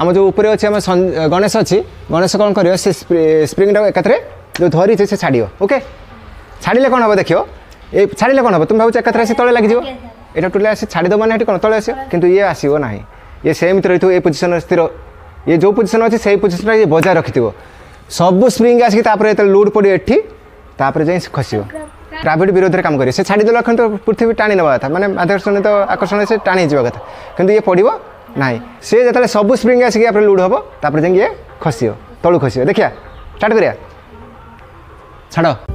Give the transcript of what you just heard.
আমার যে উপরে অছি আমার গণেশ অছি গণেশ কোণ করিব সে স্প্রিংটা একাথরে যে ধরিছে সে ছাড়িব ওকে ছাড়লে কোণ হব দেখিও এই ছাড়লে কোণ হব তুমি ভাবছ একাথরে সে তলে লাগিযোগ এটা টোটালি আসে ছাড়িদেব মানে সেটি কোণ তলে আসিব কিন্তু ইয়ে আসিব না ইয়ে সেমিতি রয়েছে এই পজিশন স্থির ইয়ে যে পজিশন অছে সেই পজিশনটা ইয়ে বজায় রাখিথিব সবু স্প্রিং আসিকি তাপরে যেতে লুড পড়িব এটি তাপরে যাই খসিব গ্রাভিটি বিরোধে কাম করে সে ছাড়িদেলে এখন তো পৃথিবী টাণি নেওয়া কথা মানে মাধ্যাকর্ষণ তো আকর্ষণ সে টাণি যাওয়া কথা কিন্তু ইয়ে পড়ব ନାହିଁ ସେ ଯେତେବେଳେ ସବୁ ସ୍ପ୍ରିଙ୍ଗ ଆସିକି ଆପଣ ଲୁଡ଼ ହେବ ତାପରେ ଯାଇକି ଇଏ ଖସିବ ତଳୁ ଖସିବ ଦେଖିବା ଷ୍ଟାର୍ଟ କରିବା ଛାଡ଼